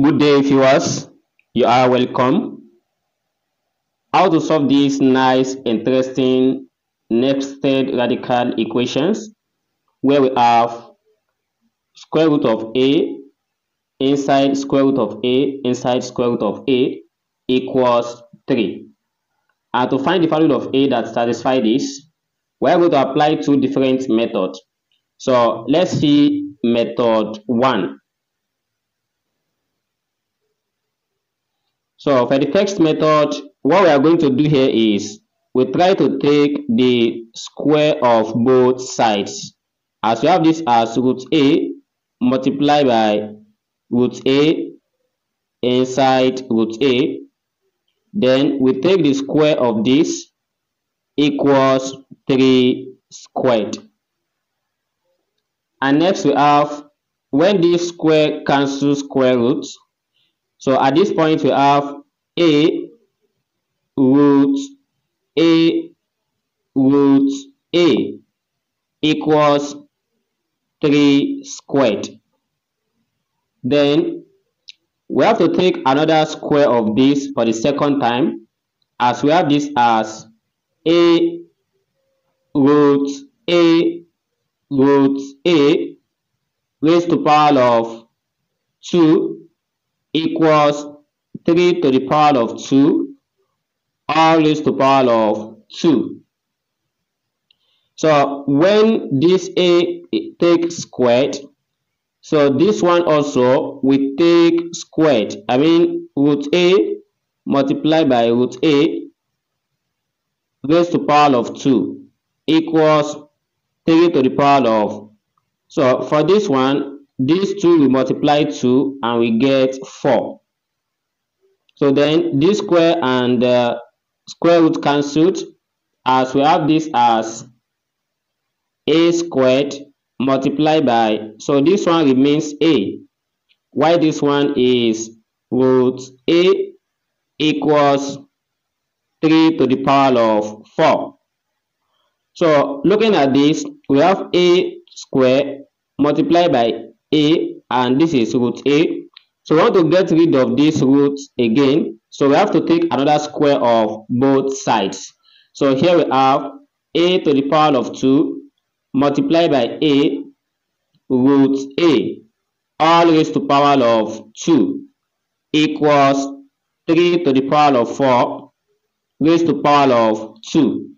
Good day viewers, you are welcome. How to solve these nice interesting nested radical equations where we have square root of a inside square root of a inside square root of a equals 3. And to find the value of a that satisfies this, we are going to apply two different methods. So let's see method 1. So for the text method, what we are going to do here is we try to take the square of both sides. As we have this as root a multiplied by root a inside root a, then we take the square of this equals 3 squared. And next we have when this square cancels square roots, so at this point we have a root a root a equals 3 squared. Then we have to take another square of this for the second time as we have this as a root a root a raised to power of 2 equals 3 to the power of 2 all raised to power of 2. So when this a takes squared, so this one also we take squared. I mean root a multiplied by root a raised to power of 2 equals 3 to the power of. So for this one, these two we multiply 2 and we get 4. So then this square and uh, square root cancelled as we have this as a squared multiplied by so this one remains a Why this one is root a equals 3 to the power of 4 so looking at this we have a square multiplied by a and this is root a. So we want to get rid of this root again. So we have to take another square of both sides. So here we have a to the power of 2 multiplied by a root a all raised to power of 2 equals 3 to the power of 4 raised to power of 2.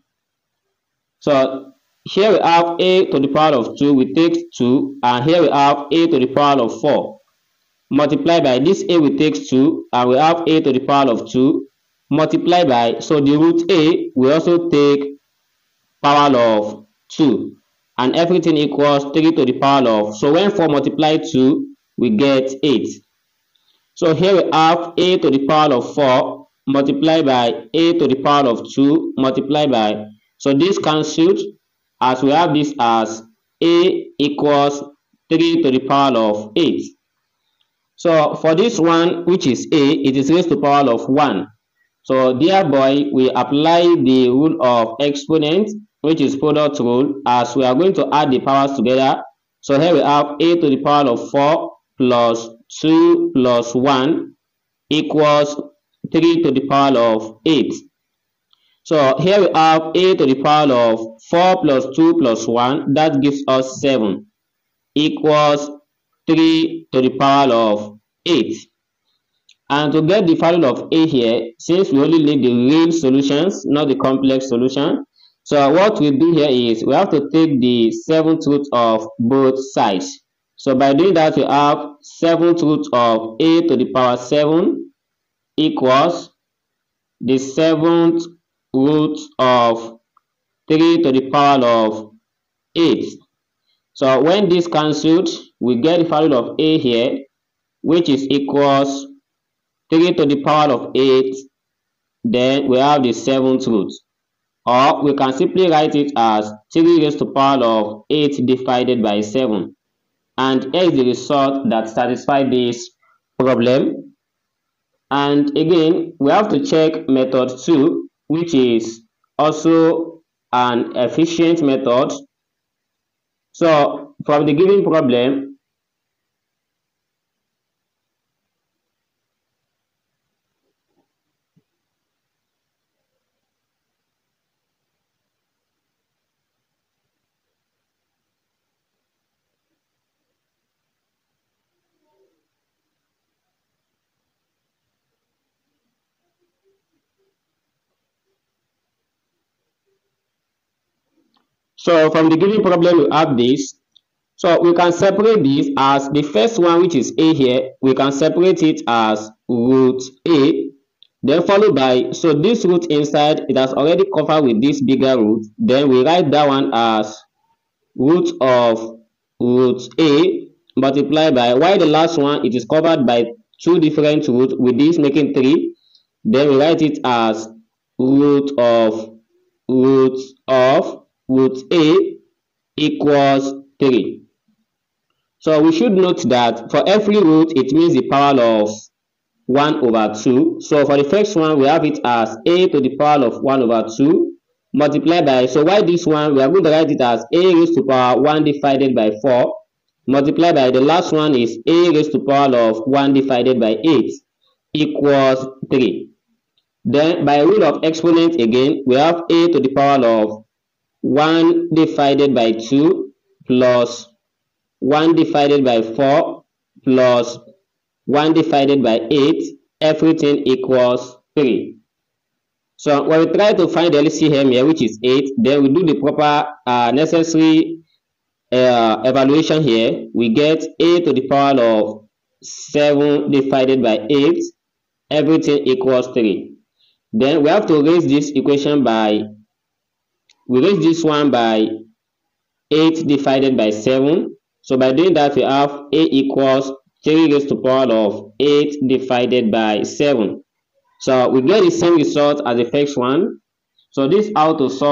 So here we have a to the power of 2, we take 2, and here we have a to the power of 4. Multiply by this a we take 2, and we have a to the power of 2. Multiply by, so the root a we also take power of 2 and everything equals 3 to the power of. So when 4 multiply 2, we get 8. So here we have a to the power of 4 multiplied by a to the power of 2 multiplied by. So this cancelled as we have this as a equals 3 to the power of 8. So for this one, which is a, it is raised to the power of 1. So thereby, we apply the rule of exponent which is product rule as we are going to add the powers together so here we have a to the power of 4 plus 2 plus 1 equals 3 to the power of 8 so here we have a to the power of 4 plus 2 plus 1 that gives us 7 equals 3 to the power of 8 and to get the value of a here since we only need the real solutions not the complex solution so what we do here is we have to take the seventh root of both sides. So by doing that, we have seventh root of a to the power 7 equals the seventh root of 3 to the power of 8. So when this cancelled, we get the value of a here, which is equals 3 to the power of 8. Then we have the seventh root or we can simply write it as 3 raised to the power of 8 divided by 7 and is the result that satisfies this problem and again we have to check method 2 which is also an efficient method. So from the given problem So from the given problem, we have this. So we can separate this as the first one, which is a here, we can separate it as root a, then followed by, so this root inside, it has already covered with this bigger root. Then we write that one as root of root a multiplied by, while the last one, it is covered by two different roots, with this making three. Then we write it as root of root of root a equals 3. So we should note that for every root, it means the power of 1 over 2. So for the first one, we have it as a to the power of 1 over 2 multiplied by, so why this one, we are going to write it as a raised to power 1 divided by 4 multiplied by the last one is a raised to power of 1 divided by 8 equals 3. Then by rule of exponent again, we have a to the power of 1 divided by 2 plus 1 divided by 4 plus 1 divided by 8, everything equals 3. So when we try to find the LCM here, which is 8, then we do the proper uh, necessary uh, evaluation here. We get a to the power of 7 divided by 8, everything equals 3. Then we have to raise this equation by, we raise this one by 8 divided by 7. So by doing that, we have a equals 3 raised to power of 8 divided by 7. So we get the same result as the first one. So this how to solve